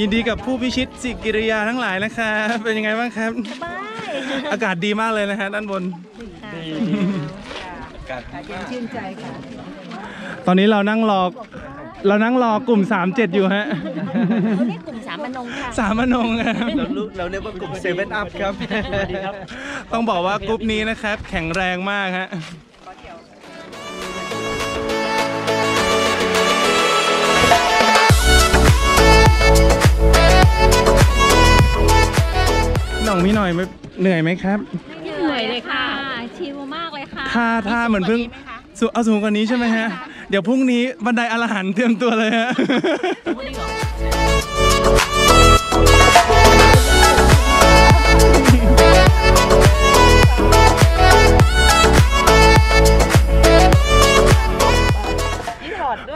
ยินดีกับผู้พิชิตสิกิริยาทั้งหลายนะครับเป็นยังไงบ้างครับสบายอากาศดีมากเลยนะฮะด้านบน ชื่นใจค่ะ ตอนนี้เรานั่งรอ เรานั่งรอกลุ่ม 37 อยู่ฮะเขาเรียกกลุ่มสามนงค่ะ สามนงครับเรารู้เราเรียกว่ากลุ่มเซเว่นอัพครับ ต้องบอกว่ากลุ่มนี้นะครับ แข็งแรงมากฮะ หน่องมีหน่อยไหมเหนื่อยไหมครับ เหนื่อยเลยค่ะ ชิลมากเลยค่ะท่าท่าเหมือนเพิ่งสูเอาสูงกว่านี้ใช่ไหมฮะ เดี๋ยวพรุ่งนี้บันไดอรหันต์เตรียมตัวเลยฮะ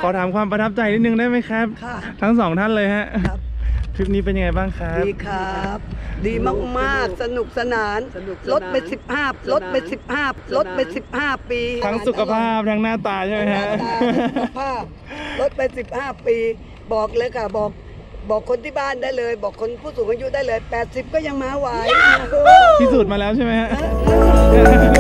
ขอถามความประทับใจนิดนึงได้ไหมครับค่ะทั้งสองท่านเลยฮะครับ ทริปนี้เป็นยังไงบ้างครับ ดีครับ ดีมากๆ สนุกสนานลดไป 15 ลดไป15 ลดไป 15 ปีทั้งสุขภาพทั้งหน้าตาใช่ไหมหน้าฮะ ตาสุขภาพ ลดไป 15 ปี บอกเลยค่ะ บอก บอกคนที่บ้านได้เลย บอกคนผู้สูงอายุได้เลย 80 ก็ยังมาไหว พิสูจน์มาแล้วใช่ไหมฮะเออ